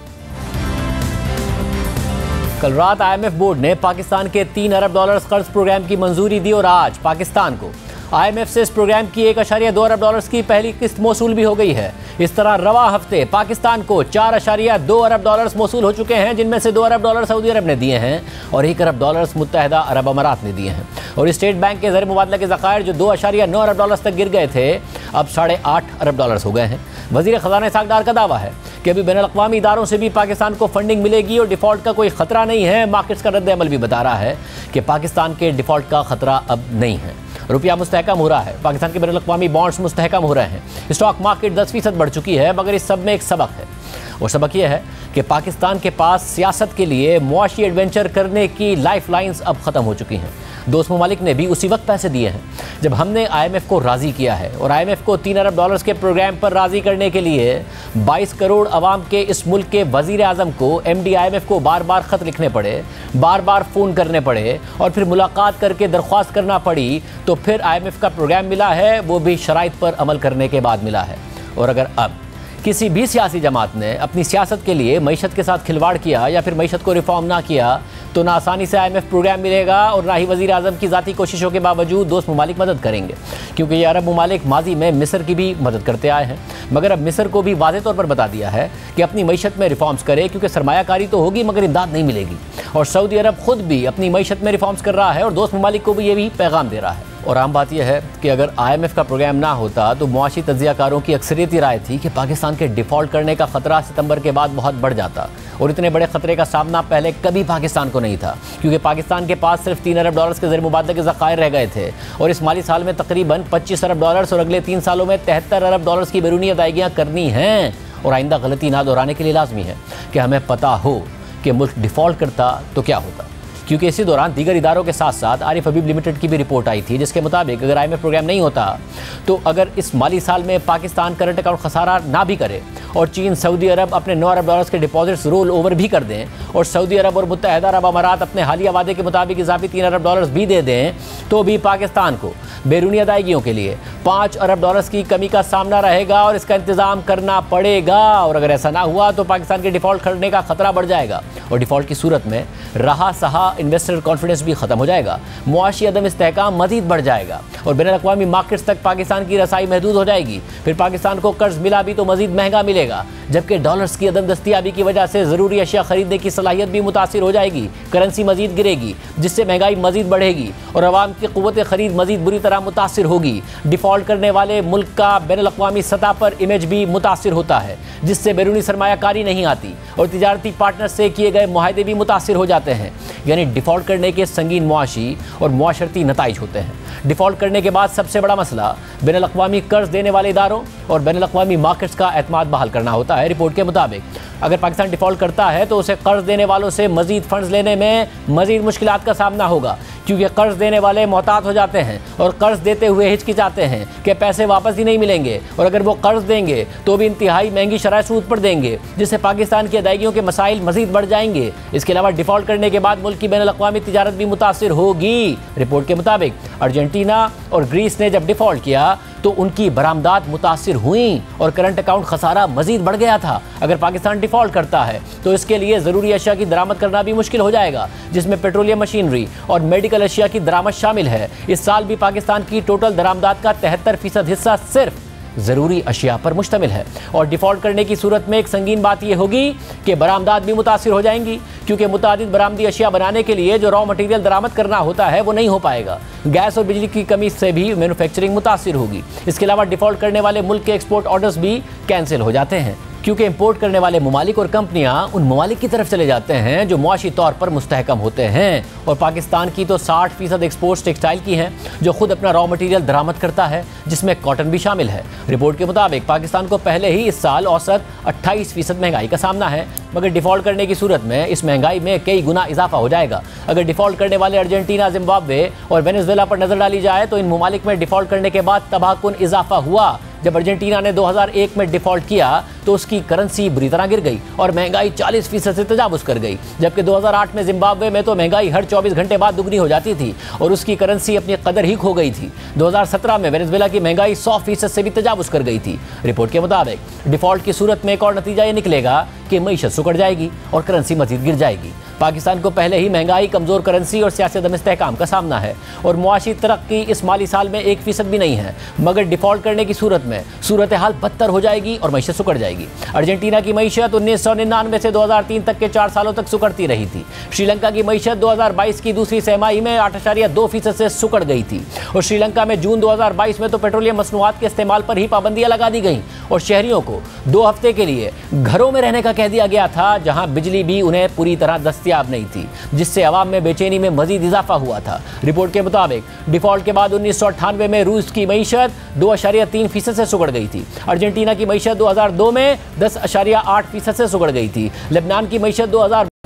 कल रात आईएमएफ बोर्ड ने पाकिस्तान के तीन अरब डॉलर्स कर्ज प्रोग्राम की मंजूरी दी और आज पाकिस्तान को आईएमएफ से इस प्रोग्राम की एक अशारिया दो अरब डॉलर्स की पहली किस्त मौसू भी हो गई है। इस तरह रवा हफ़्ते पाकिस्तान को चार अशारिया दो अरब डॉलर्स मौसू हो चुके हैं, जिनमें से दो अरब डॉलर सऊदी अरब ने दिए हैं और एक अरब डॉलर्स मुतहदा अरब अमारात ने दिए हैं। और स्टेट बैंक के जर मुबादला के ज़खायर जो दो अशारिया नौ अरब डॉलर तक गिर गए थे, अब साढ़े आठ अरब डॉलर हो गए हैं। वज़ीर खजाना सागदार का दावा है कि अभी बैन अवी इदारों से भी पाकिस्तान को फंडिंग मिलेगी और डिफ़ॉल्ट का कोई खतरा नहीं है। मार्केट्स का रद्द अमल भी बता रहा है कि पाकिस्तान के डिफ़ॉल्ट का खतरा अब नहीं है। रुपया मुस्तकम हो रहा है। पाकिस्तान के बैन अवी बॉन्ड्स मुस्तहकम हो रहे हैं। स्टॉक मार्केट दस फ़ीसद बढ़ चुकी है, मगर इस सब में एक सबक है। और सबक यह है कि पाकिस्तान के पास सियासत के लिए मुआशी एडवेंचर करने की लाइफ लाइन्स अब ख़त्म हो चुकी हैं। दोस्त ममालिक ने भी उसी वक्त पैसे दिए हैं, जब हमने आईएमएफ को राज़ी किया है और आईएमएफ को तीन अरब डॉलर्स के प्रोग्राम पर राज़ी करने के लिए 22 करोड़ अवाम के इस मुल्क के वज़ीर अजम को M D I M F को बार बार ख़त लिखने पड़े बार बार फ़ोन करने पड़े और फिर मुलाकात करके दरख्वास्त करना पड़ी तो फिर आई एम एफ़ का प्रोग्राम मिला है, वो भी शराइ पर अमल करने के बाद मिला है। और अगर अब किसी भी सियासी जमात ने अपनी सियासत के लिए मीशत के साथ खिलवाड़ किया या फिर मीशत को रिफॉर्म ना किया तो ना आसानी से आई एम एफ़ प्रोग्राम मिलेगा और ना ही वजी अजम की ज़ाती कोशिशों के बावजूद दोस्त ममालिक मदद करेंगे, क्योंकि ये अरब ममालिक माजी में मिस्र की भी मदद करते आए हैं। मगर अब मिस्र को भी वाजे तौर पर बता दिया है कि अपनी मीशत में रिफॉर्म्स करे, क्योंकि सरमायाकारी तो होगी, मगर इमदाद नहीं मिलेगी। और सऊदी अरब खुद भी अपनी मीशत में रिफॉर्म्स कर रहा है और दोस्त ममालिक को भी ये भी पैगाम दे रहा है। और आम बात यह है कि अगर आईएमएफ का प्रोग्राम ना होता तो मुआशी तजियाकारों की अक्सरियती राय थी कि पाकिस्तान के डिफ़ॉल्ट करने का खतरा सितंबर के बाद बहुत बढ़ जाता और इतने बड़े खतरे का सामना पहले कभी पाकिस्तान को नहीं था, क्योंकि पाकिस्तान के पास सिर्फ़ तीन अरब डॉलर्स के जर मुबादले के ज़खायर रह गए थे और इस माली साल में तकरीबन पच्चीस अरब डॉलर्स और अगले तीन सालों में तिहत्तर अरब डॉलर्स की बैरूनी अदायगियाँ करनी हैं और आइंदा गलती ना दोहराने के लिए लाजमी है कि हमें पता हो कि मुल्क डिफ़ॉल्ट करता तो क्या होता। क्योंकि इसी दौरान दीगर इदारों के साथ साथ आरिफ हबीब लिमिटेड की भी रिपोर्ट आई थी, जिसके मुताबिक अगर आई प्रोग्राम नहीं होता तो अगर इस माली साल में पाकिस्तान करंट अकाउंट खसारा ना भी करे और चीन, सऊदी अरब अपने नौ अरब डॉलर्स के डिपॉजिट्स रोल ओवर भी कर दें और सऊदी अरब और मुतहदा अरब अमारात अपने हालिया वादे के मुताबिक इजाफी तीन अरब डॉलर्स भी दे दें तो भी पाकिस्तान को बैरूनी अदायगियों के लिए पाँच अरब डॉलर्स की कमी का सामना रहेगा और इसका इंतज़ाम करना पड़ेगा। और अगर ऐसा ना हुआ तो पाकिस्तान के डिफ़ॉल्ट करने का खतरा बढ़ जाएगा। और डिफ़ॉल्ट की सूरत में रहा सहा इन्वेस्टर कॉन्फिडेंस भी खत्म हो जाएगा। मुआशी अदम इसकाम मजीद बढ़ जाएगा और बैन अवी मार्केट्स तक पाकिस्तान की रसाई महदूद हो जाएगी। फिर पाकिस्तान को कर्ज मिला भी तो मजीद महँगा मिलेगा, जबकि डॉलर्स की अदम दस्तियाबी की वजह से ज़रूरी अशिया खरीदने की सलाहियत भी मुतासर हो जाएगी। करेंसी मजीद गिरेगी, जिससे महँगाई मजीद बढ़ेगी और आवाम की क़वत ख़रीद मजीद बुरी तरह मुतासर होगी। डिफ़ॉल्ट करने वाले मुल्क का बैन अवी सतह पर इमेज भी मुतासर होता है, जिससे बैरूनी सरमाकारी नहीं आती और तजारती पार्टनर से किए गए माहदे भी मुतासर हो जाते हैं। यानी डिफ़ॉल्ट करने के संगीन मुआशी और माशरती नतज होते हैं। डिफ़ॉल्ट करने के बाद सबसे बड़ा मसला बैन अवी कर्ज देने वाले इदारों और बैन अवी मार्केट्स का अतमाद बहाल करना होता है। रिपोर्ट के मुताबिक अगर पाकिस्तान डिफ़ॉल्ट करता है तो उसे कर्ज देने वालों से मजीद फंड्स लेने में मजीद मुश्किल का सामना होगा, क्योंकि कर्ज देने वाले मोहतात हो जाते हैं और कर्ज देते हुए हिचकिचाते हैं कि पैसे वापस ही नहीं मिलेंगे। और अगर वो कर्ज देंगे तो भी इंतहाई महँगी शराय सूद पर देंगे, जिससे पाकिस्तान की अदायगियों के मसाइल मजीद बढ़ जाएँगे। इसके अलावा डिफ़ॉल्ट करने के बाद मुल्क की बैन अवी तजारत भी मुतासर होगी। रिपोर्ट के मुताबिक अर्जेंटीना और ग्रीस ने जब डिफ़ॉल्ट किया तो उनकी बरामदात मुतासर हुई और करंट अकाउंट खसारा मजीद बढ़ गया था। अगर पाकिस्तान डिफ़ॉल्ट करता है तो इसके लिए ज़रूरी अशिया की दरामद करना भी मुश्किल हो जाएगा, जिसमें पेट्रोलियम मशीनरी और मेडिकल अशिया की दरामद शामिल है। इस साल भी पाकिस्तान की टोटल दरामदात का तिहत्तर फ़ीसद हिस्सा सिर्फ़ ज़रूरी अशिया पर मुश्तमिल है। और डिफ़ॉल्ट करने की सूरत में एक संगीन बात यह होगी कि बरामदाद भी मुतासर हो जाएँगी, क्योंकि मुतद बरामदी अशिया बनाने के लिए जो रॉ मटेरियल दरामद करना होता है, वो नहीं हो पाएगा। गैस और बिजली की कमी से भी मैनुफैक्चरिंग मुतासर होगी। इसके अलावा डिफ़ॉल्ट करने वाले मुल्क के एक्सपोर्ट ऑर्डर्स भी कैंसिल हो जाते हैं। क्योंकि इम्पोर्ट करने वाले ममालिक और कंपनियाँ उन ममालिक की तरफ़ चले जाते हैं जो मुआशी तौर पर मुस्तकम होते हैं। और पाकिस्तान की तो 60 फ़ीसद एक्सपोर्ट्स टेक्सटाइल की हैं, जो खुद अपना रॉ मटेरियल दरामद करता है, जिसमें कॉटन भी शामिल है। रिपोर्ट के मुताबिक पाकिस्तान को पहले ही इस साल औसत अट्ठाईस फ़ीसद महँगाई का सामना है, मगर डिफ़ॉल्ट करने की सूरत में इस महँगाई में कई गुना इजाफा हो जाएगा। अगर डिफ़ॉल्ट करने वाले अर्जेंटीना, जिम्बाब्वे और वेनेजुएला पर नज़र डाली जाए तो इन ममालिक में डिफ़ॉल्ट करने के बाद तबाहकुन इजाफा हुआ। जब अर्जेंटीना ने 2001 में डिफ़ॉल्ट किया तो उसकी करेंसी बुरी तरह गिर गई और महँगाई 40 फ़ीसद से तजावज़ कर गई। जबकि 2008 में जिम्बाब्वे में तो महँगाई हर 24 घंटे बाद दुगनी हो जाती थी और उसकी करेंसी अपनी कदर ही खो गई थी। 2017 में वेनेजुएला की महँगाई 100 फ़ीसद से भी तजावज़ कर गई थी। रिपोर्ट के मुताबिक, डिफ़ॉल्ट की सूरत में एक और नतीजा ये निकलेगा कि मीशत सुकड़ जाएगी और करेंसी मजीद गिर जाएगी। पाकिस्तान को पहले ही महँगाई, कमज़ोर करेंसी और सियासी दम इसकाम का सामना है। और मुआशी तरक्की इस माली साल में एक फ़ीसद भी नहीं है, मगर डिफ़ॉल्ट करने की सूरत में सूरत हाल बदतर हो जाएगी और मीशत सुकड़ जाएगी। अर्जेंटीना की मीशत उन्नीस सौ निन्यानवे से दो हज़ार तीन तक के चार सालों तक सुकड़ती रही थी। श्रीलंका की मीशत दो हज़ार बाईस की दूसरी सहमाही में आठ अशारिया दो फ़ीसद से सुकड़ गई थी। और श्रीलंका में जून दो हज़ार बाईस में तो पेट्रोलियम मसनूआत के इस्तेमाल पर ही पाबंदियाँ लगा दी गई। और शहरियों को दो हफ़्ते के लिए घरों में रहने का कह दिया गया था, जहाँ बिजली भी उन्हें पूरी तरह दस्तियाब नहीं थी, जिससे अवाम में बेचैनी में मजीद इजाफा हुआ था। रिपोर्ट के मुताबिक, डिफ़ॉल्ट के बाद उन्नीस सौ अठानवे में रूस की मीशत दो अशारिया तीन फ़ीसद से सुगड़ गई थी। अर्जेंटीना की मीशत 2002 में दस अशारिया आठ फ़ीसद से सुगड़ गई थी। लेबनान की मीशत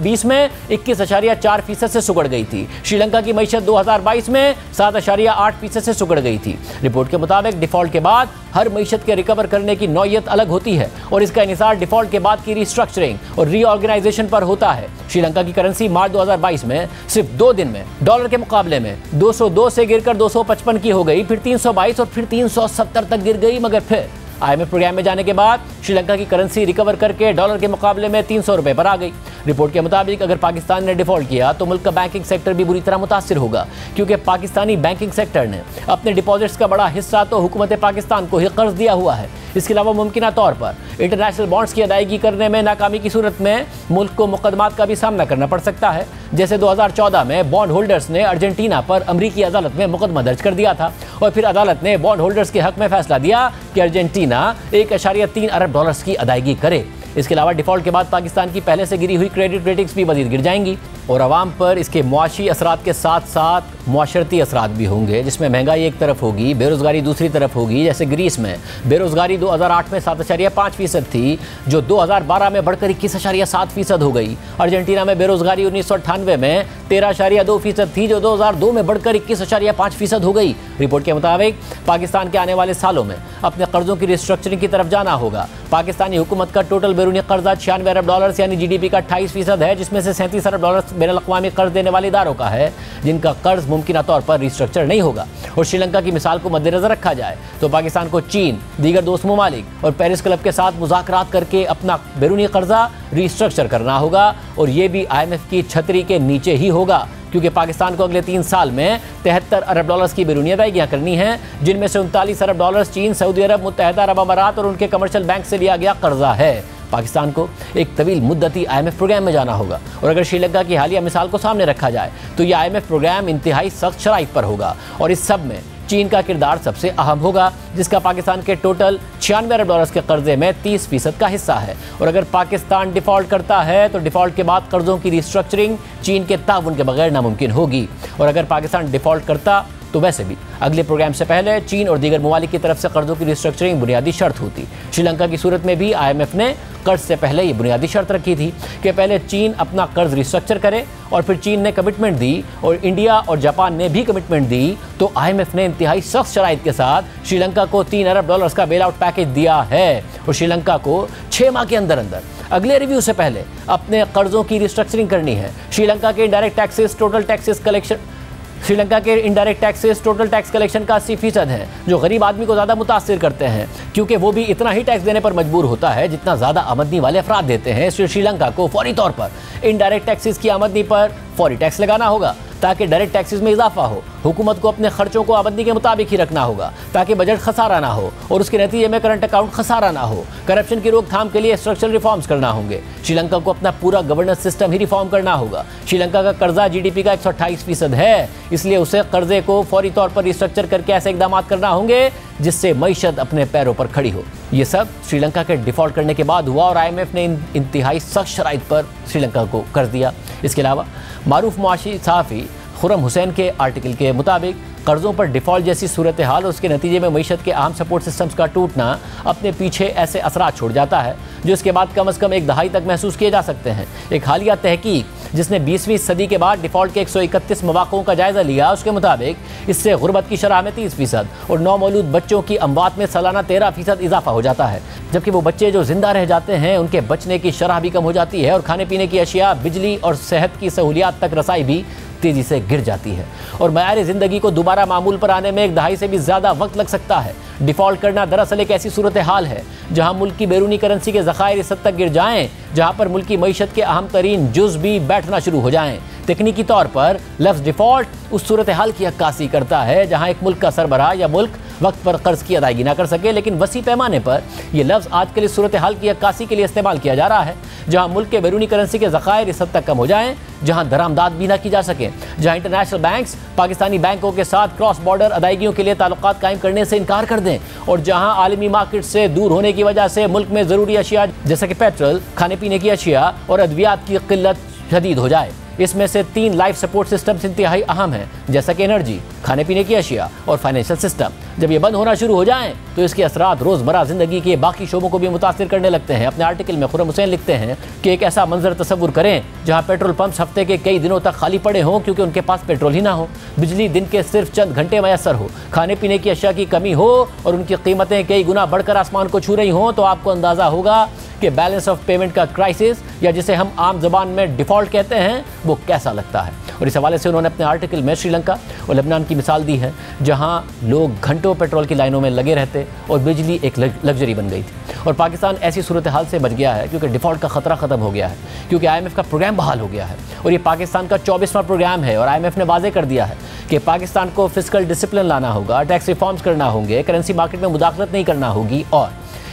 2020 में इक्कीस अशारिया चार फ़ीसद से सुगड़ गई थी। श्रीलंका की मीशत 2022 में सात अशारिया आठ फ़ीसद से सुगड़ गई थी। रिपोर्ट के मुताबिक डिफ़ॉल्ट के बाद हर मीशत के रिकवर करने की नौयत अलग होती है और इसका इसार डिफ़ॉल्ट के बाद की रिस्ट्रक्चरिंग और रीऑर्गेनाइजेशन पर होता है। श्रीलंका की करेंसी मार्च 2022 में सिर्फ़ दो दिन में डॉलर के मुकाबले में 202 से गिरकर 255 की हो गई, फिर 322 और फिर 370 तक गिर गई, मगर फिर आईएमएफ प्रोग्राम में जाने के बाद श्रीलंका की करेंसी रिकवर करके डॉलर के मुकाबले में तीन सौ रुपये पर आ गई। रिपोर्ट के मुताबिक, अगर पाकिस्तान ने डिफ़ॉल्ट किया तो मुल्क का बैंकिंग सेक्टर भी बुरी तरह मुतासर होगा, क्योंकि पाकिस्तानी बैंकिंग सेक्टर ने अपने डिपॉजिट्स का बड़ा हिस्सा तो हुकूमत पाकिस्तान को ही कर्ज दिया हुआ है। इसके अलावा मुमकिन तौर पर इंटरनेशनल बॉन्ड्स की अदायगी करने में नाकामी की सूरत में मुल्क को मुकदमात का भी सामना करना पड़ सकता है। जैसे 2014 में बॉन्ड होल्डर्स ने अर्जेंटीना पर अमरीकी अदालत में मुकदमा दर्ज कर दिया था और फिर अदालत ने बॉन्ड होल्डर्स के हक में फैसला दिया कि अर्जेंटीना एक अशारिया तीन अरब डॉलर्स की अदायगी करे। इसके अलावा डिफ़ॉल्ट के बाद पाकिस्तान की पहले से गिरी हुई क्रेडिट रेटिंग्स भी मजीद गिर जाएँगी। और आवाम पर इसके मुआशी असरात के साथ साथ माशरती असरात भी होंगे, जिसमें महँगाई एक तरफ़ होगी, बेरोज़गारी दूसरी तरफ़ होगी, जैसे ग्रीस में। बेरोज़गारी 2008 में सात अशारिया पाँच फ़ीसद थी, जो 2012 में बढ़कर इक्कीस अशारिया सात फ़ीसद हो गई। अर्जेंटीना में बेरोज़गारी उन्नीस सौ अट्ठानवे में तेरह अशारिया दो फ़ीसद थी, जो 2002 में बढ़कर इक्कीस अशारिया पाँच फ़ीसद हो गई। रिपोर्ट के मुताबिक, पाकिस्तान के आने वाले सालों में अपने कर्जों की रिस्ट्रक्चरिंग की तरफ़ जाना होगा। पाकिस्तानी हुकूमत का टोटल बैरूनी कर्जा छियानवे अरब डॉलर यानी जीडीपी का अट्ठाईस फ़ीसद है, जिसमें से सैंतीस अरब डॉलर बैन अवी कर्ज देने वाले इदारों का है, जिनका कर्ज मुमकिन तौर पर रिस्ट्रक्चर नहीं होगा। और श्रीलंका की मिसाल को मद्देनजर रखा जाए तो पाकिस्तान को चीन, दीगर दोस्त ममालिक और पेरिस क्लब के साथ मुजाकर करके अपना बैरूनी कर्जा रिस्ट्रक्चर करना होगा, और ये भी आईएमएफ की छतरी के नीचे ही होगा, क्योंकि पाकिस्तान को अगले तीन साल में तिहत्तर अरब डॉलर्स की बैरूनी अदायगियाँ करनी है, जिनमें से उनतालीस अरब डॉलर्स चीन, सऊदी अरब मुतहदा अरब अमारात और उनके कमर्शियल बैंक से लिया गया कर्जा है। पाकिस्तान को एक तवील मुद्दती आईएमएफ प्रोग्राम में जाना होगा। और अगर श्रीलंका की हालिया मिसाल को सामने रखा जाए तो यह आईएमएफ प्रोग्राम इंतहाई सख्त शराइ पर होगा। और इस सब में चीन का किरदार सबसे अहम होगा, जिसका पाकिस्तान के टोटल छियानवे अरब डॉलर्स के कर्जे में तीस फ़ीसद का हिस्सा है। और अगर पाकिस्तान डिफ़ॉल्ट करता है तो डिफ़ॉल्ट के बाद कर्जों की रिस्ट्रक्चरिंग चीन के ताउन के बगैर नामुमकिन होगी। और अगर पाकिस्तान डिफ़ॉल्ट करता तो वैसे भी, अगले प्रोग्राम से पहले चीन और दीगर ममालिक की तरफ़ से कर्जों की रिस्ट्रक्चरिंग बुनियादी शर्त होती। श्रीलंका की सूरत में भी आईएमएफ ने कर्ज से पहले ये बुनियादी शर्त रखी थी कि पहले चीन अपना कर्ज रिस्ट्रक्चर करे और फिर चीन ने कमिटमेंट दी और इंडिया और जापान ने भी कमिटमेंट दी तो आईएमएफ ने इंतहाई सख्त शराइ के साथ श्रीलंका को तीन अरब डॉलर्स का बेल आउट पैकेज दिया है और श्रीलंका को छः माह के अंदर अंदर अगले रिव्यू से पहले अपने कर्जों की रिस्ट्रक्चरिंग करनी है। श्रीलंका के direct taxes total taxes collection Sri Lanka के indirect taxes total tax collection का अस्सी फ़ीसद है, जो गरीब आदमी को ज़्यादा मुतासर करते हैं, क्योंकि वो भी इतना ही टैक्स देने पर मजबूर होता है, जितना ज़्यादा आमदनी वाले अफराद देते हैं श्रीलंका को फौरी तौर पर। इनडायरेक्ट टैक्सेस की आमदनी पर फौरी टैक्स लगाना होगा, ताकि डायरेक्ट टैक्सेस में इजाफा हो। हुकूमत को अपने खर्चों को आबंदी के मुताबिक ही रखना होगा, ताकि बजट खसारा ना हो और उसके नतीजे में करंट अकाउंट खसारा ना हो। करप्शन की रोकथाम के लिए स्ट्रक्चरल रिफॉर्म्स करना होंगे। श्रीलंका को अपना पूरा गवर्नेंस सिस्टम ही रिफॉर्म करना होगा। श्रीलंका का कर्जा जीडीपी का एक फ़ीसद है, इसलिए उसे कर्जे को फौरी तौर पर रिस्ट्रक्चर करके ऐसे इकदाम करना होंगे, जिससे मीशत अपने पैरों पर खड़ी हो। ये सब श्रीलंका के डिफ़ॉल्ट करने के बाद हुआ और आईएमएफ ने इन इंतहाई सख्त शराइ पर श्रीलंका को कर दिया। इसके अलावा मारूफ मुआशी सहाफ़ी खुरम हुसैन के आर्टिकल के मुताबिक कर्ज़ों पर डिफ़ॉल्ट जैसी सूरत हाल और उसके नतीजे में मीशत के अहम सपोर्ट सिस्टम्स का टूटना अपने पीछे ऐसे असरा छोड़ जाता है, जो इसके बाद कम अज़ कम एक दहाई तक महसूस किए जा सकते हैं। एक हालिया तहकीक जिसने बीसवीं सदी के बाद डिफ़ॉल्ट के एक सौ इकतीस मौाक़ों का जायज़ा लिया। उसके मुताबिक इससे गुर्बत की शराह में तीस फ़ीसद और नौ मौलूद बच्चों की अमवात में सालाना तेरह फ़ीसद इजाफा हो जाता है। जबकि वो बच्चे जो ज़िंदा रह जाते हैं, उनके बचने की शरह भी कम हो जाती है और खाने पीने की अशिया, बिजली और सेहत की सहूलियात तक रसाई भी तेज़ी से गिर जाती है। और मैार ज़िंदगी को दोबारा मामूल पर आने में एक दहाई से भी ज़्यादा वक्त लग सकता है। डिफ़ॉल्ट करना दरअसल एक ऐसी सूरत हाल है, जहाँ मुल्क की बैरूनी करेंसी के ज़खायर इस तक गिर जाएँ, जहाँ पर मुल्क की मीशत के अहम तरीन जुज भी बैठना शुरू हो जाएँ। तकनीकी तौर पर लफ्ज़ डिफ़ॉल्ट उस सूरत हाल की अक्कासी करता है, जहाँ एक मुल्क का सरबराह या मुल्क वक्त पर कर्ज की अदायगी ना कर सके, लेकिन वसी पैमाने पर यह लफ्ज़ आजकल इस सूरत हाल की अक्कासी के लिए इस्तेमाल किया जा रहा है, जहाँ मुल्क के बैरूनी करेंसी के ज़खायर इस हद तक कम हो जाएँ, जहाँ दरामदाद भी ना की जा सके, जहाँ इंटरनेशनल बैंक्स पाकिस्तानी बैंकों के साथ क्रॉस बॉर्डर अदायगियों के लिए ताल्लुक कायम करने से इनकार कर दें, और जहाँ आलमी मार्केट से दूर होने की वजह से मुल्क में ज़रूरी अशिया, जैसे कि पेट्रोल खाने पीने की अशिया और अद्वियात की किल्लत शदीद हो जाए। इसमें से तीन लाइफ सपोर्ट सिस्टम्स इंतहाई अहम हैं, जैसा कि एनर्जी खाने पीने की अशिया और फाइनेंशियल सिस्टम जब ये बंद होना शुरू हो जाएँ तो इसके असरात रोज़मर्रा ज़िंदगी के बाकी शोबों को भी मुतासर करने लगते हैं। अपने आर्टिकल में खुरम हुसैन लिखते हैं कि एक ऐसा मंजर तस्वुर करें, जहाँ पेट्रोल पंप्स हफ़्ते के कई दिनों तक खाली पड़े हों, क्योंकि उनके पास पेट्रोल ही ना हो। बिजली दिन के सिर्फ़ चंद घंटे मैसर हो। खाने पीने की अशिया की कमी हो और उनकी कीमतें कई गुना बढ़कर आसमान को छू रही हों तो आपको अंदाज़ा होगा कि बैलेंस ऑफ़ पेमेंट का क्राइसिस, या जिसे हम आम जबान में डिफ़ॉल्ट कहते हैं, वो कैसा लगता है। और इस हवाले से उन्होंने अपने आर्टिकल में श्रीलंका और लेबनान की मिसाल दी है, जहाँ लोग घंटों पेट्रोल की लाइनों में लगे रहते और बिजली एक लग्जरी बन गई थी। और पाकिस्तान ऐसी सूरत हाल से बच गया है क्योंकि डिफ़ॉल्ट का ख़तरा ख़त्म हो गया है, क्योंकि आईएमएफ का प्रोग्राम बहाल हो गया है और ये पाकिस्तान का चौबीसवां प्रोग्राम है और आईएमएफ ने वाजे कर दिया है कि पाकिस्तान को फ़िज़िकल डिसिप्लिन लाना होगा, टैक्स रिफॉर्म्स करना होंगे, करेंसी मार्केट में मुदाखलत नहीं करना होगी और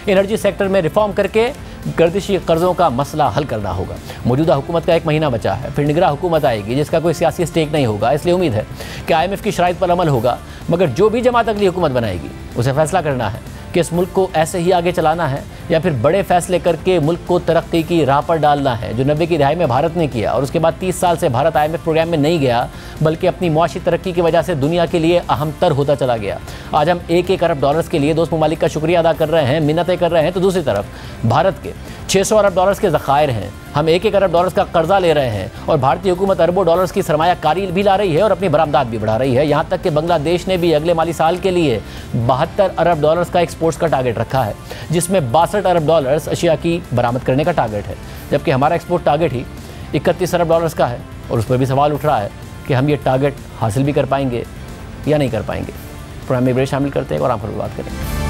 एनर्जी सेक्टर में रिफॉर्म करके गर्दिशी कर्ज़ों का मसला हल करना होगा। मौजूदा हुकूमत का एक महीना बचा है, फिर निगरा हुकूमत आएगी, जिसका कोई सियासी स्टेक नहीं होगा, इसलिए उम्मीद है कि आई एम एफ़ की शराइ पर अमल होगा, मगर जो भी जमात अगली हुकूमत बनाएगी, उसे फैसला करना है। कि इस मुल्क को ऐसे ही आगे चलाना है या फिर बड़े फैसले करके मुल्क को तरक्की की राह पर डालना है, जो नब्बे की रिहाई में भारत ने किया और उसके बाद तीस साल से भारत आई एम प्रोग्राम में नहीं गया, बल्कि अपनी मुआशी तरक्की की वजह से दुनिया के लिए अहम तर होता चला गया। आज हम एक एक अरब डॉलर्स के लिए दोस्त ममालिक का शुक्रिया अदा कर रहे हैं, मिन्नतें कर रहे हैं तो दूसरी तरफ़ भारत के 600 अरब डॉलर्स के ज़खायर हैं। हम एक एक अरब डॉलर्स का कर्जा ले रहे हैं और भारतीय हुकूमत अरबों डॉलर्स की सरमायाकारी भी ला रही है और अपनी बरामदात भी बढ़ा रही है। यहाँ तक कि बांग्लादेश ने भी अगले माली साल के लिए बहत्तर अरब डॉलर्स का एक्सपोर्ट्स का टारगेट रखा है, जिसमें बासठ अरब डॉलर्स अशिया की बरामद करने का टारगेट है। जबकि हमारा एक्सपोर्ट टारगेट ही इकतीस अरब डॉलर्स का है और उस पर भी सवाल उठ रहा है कि हम ये टारगेट हासिल भी कर पाएँगे या नहीं कर पाएँगे। प्रोग्राम में शामिल करते हैं और आप पर बात करेंगे।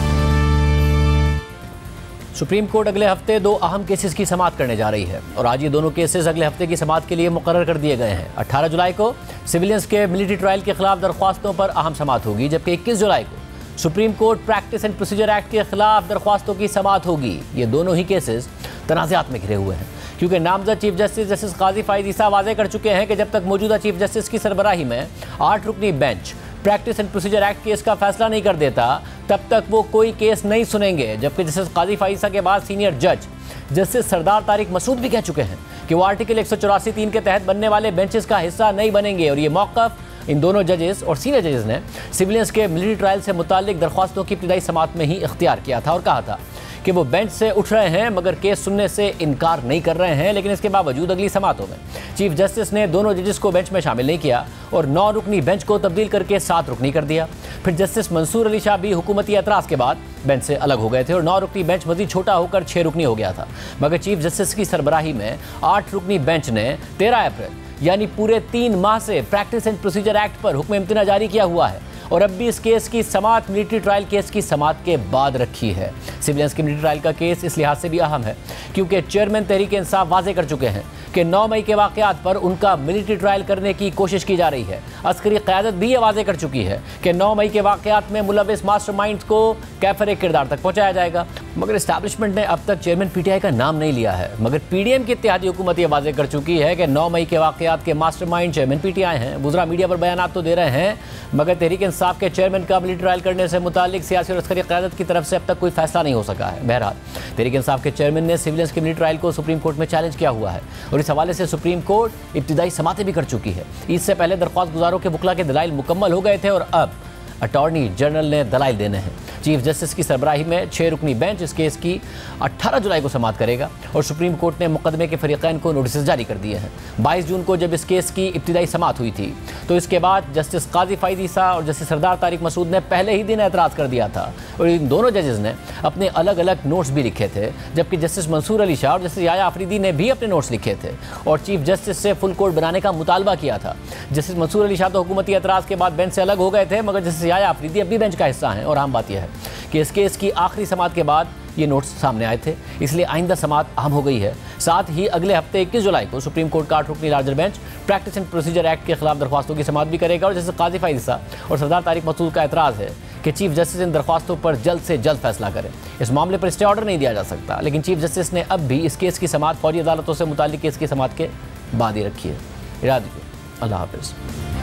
सुप्रीम कोर्ट अगले हफ़्ते दो अहम केसेस की समाप्त करने जा रही है और आज ये दोनों केसेस अगले हफ़्ते की समाप्त के लिए मुकर कर दिए गए हैं। 18 जुलाई को सिविलियंस के मिलिट्री ट्रायल के खिलाफ दरख्वास्तों पर अहम समाप्त होगी, जबकि 21 जुलाई को supreme court practice and procedure act के खिलाफ दरख्वास्तों की समाप्त होगी। ये दोनों ही केसेस तनाज़ात में घिरे हुए हैं, क्योंकि नामजद chief justice justice Qazi Faez वाजे कर चुके हैं कि जब तक मौजूदा चीफ जस्टिस की सरबराही में आठ रुकनी bench practice and procedure act case का फैसला नहीं कर देता, तब तक वो कोई केस नहीं सुनेंगे, जबकि जस्टिस काजी फाइसा के बाद सीनियर जज जस्टिस सरदार तारिक मसूद भी कह चुके हैं कि वो आर्टिकल एक तीन के तहत बनने वाले बेंचेस का हिस्सा नहीं बनेंगे और ये मौकफ इन दोनों जजेस और सीनियर जजेस ने सिविलियंस के मिलिट्री ट्रायल से मुतालिक दरख्वास्तों की इब्तदाई समात में ही इख्तियार किया था और कहा था कि वो बेंच से उठ रहे हैं, मगर केस सुनने से इनकार नहीं कर रहे हैं, लेकिन इसके बावजूद अगली समातों में चीफ जस्टिस ने दोनों जजेस को बेंच में शामिल नहीं किया और नौ रुकनी बेंच को तब्दील करके सात रुकनी कर दिया। फिर जस्टिस मंसूर अली शाह भी हुकूमती एतराज़ के बाद बेंच से अलग हो गए थे और नौ रुकनी बेंच मजीद छोटा होकर छः रुकनी हो गया था। मगर चीफ जस्टिस की सरबराही में आठ रुकनी बेंच ने तेरह अप्रैल यानी पूरे तीन माह से प्रैक्टिस एंड प्रोसीजर एक्ट पर हुक्म इम्तना जारी किया हुआ है। और अब भी इस केस की समात मिलिट्री ट्रायल केस की समात के बाद रखी है। सिविलियंस की मिलिट्री ट्रायल का केस इस लिहाज से भी अहम है, क्योंकि चेयरमैन तहरीक इंसाफ वाजे कर चुके हैं कि 9 मई के वाकयात पर उनका मिलिट्री ट्रायल करने की कोशिश की जा रही है। अस्करी क्यादत भी ये वाजे कर चुकी है कि 9 मई के वाकयात में मुलविस मास्टर को कैफर किरदार तक पहुँचाया जाएगा। मगर इस्टेब्लिशमेंट ने अब तक चेयरमैन पीटीआई का नाम नहीं लिया है। मगर पीडीएम की इतिहादी हुकूमत यह वाजे कर चुकी है कि 9 मई के वाकयात के मास्टरमाइंड चेयरमैन पीटीआई हैं। गुजरा मीडिया पर बयान तो दे रहे हैं, मगर तहरीक इंसाफ के चेयरमैन का अमली ट्रायल करने से मुतालिक सियासी और अस्करी क्यादत की तरफ़ से अब तक कोई फैसला नहीं हो सका है। बहरहाल तहरीक इंसाफ के चेयरमैन ने सिविलियंस के अमली ट्रायल को सुप्रीम कोर्ट में चैलेंज किया हुआ है और इस हवाले से सुप्रीम कोर्ट इब्तदाई समातें भी कर चुकी है। इससे पहले दरख्वास्त गुजारों के बुकला के दलाइल मुकम्मल हो गए थे और अब अटॉर्नी जनरल ने दलाइल देने हैं। चीफ जस्टिस की सरबराही में छः रुकनी बेंच इस केस की 18 जुलाई को समाप्त करेगा और सुप्रीम कोर्ट ने मुकदमे के फरीकैन को नोटिस जारी कर दिए हैं। 22 जून को जब इस केस की इब्तदाई समात हुई थी तो इसके बाद जस्टिस काजी फायदीसा और जस्टिस सरदार तारिक मसूद ने पहले ही दिन एतराज़ कर दिया था और इन दोनों जजेज़ ने अपने अलग अलग नोट्स भी लिखे थे, जबकि जस्टिस मंसूर अली शाह और जस्टिस याया आफरीदी ने भी अपने नोट्स लिखे थे और चीफ जस्टिस से फुल कोर्ट बनाने का मुतालबा किया था। जस्टिस मंसूर अली शाह तो हुकूमती एतराज़ के बाद बेंच से अलग हो गए थे, मगर जस्टिस याया आफरीदी अब भी बेंच का हिस्सा हैं और आम बात यह है। कि इस केस की आखिरी समात के बाद ये नोट्स सामने आए थे। इसलिए आइंदा समात अहम हो गई है। साथ ही अगले हफ़्ते इक्कीस जुलाई को सुप्रीम कोर्ट का आठ रुकनी larger bench practice and procedure act के खिलाफ दरख्वास्तों की समात भी करेगा और जैसे काजी फाइजा और सरदार तारिक मसूद का एतराज़ है कि चीफ जस्टिस इन दरख्वास्तों पर जल्द से जल्द फैसला करें। इस मामले पर स्टे ऑर्डर नहीं दिया जा सकता, लेकिन चीफ जस्टिस ने अब भी इस केस की समात फौजी अदालतों से मुतल केस की समात के बाद ही रखी है। इरादी अल्लाह हाफिज़।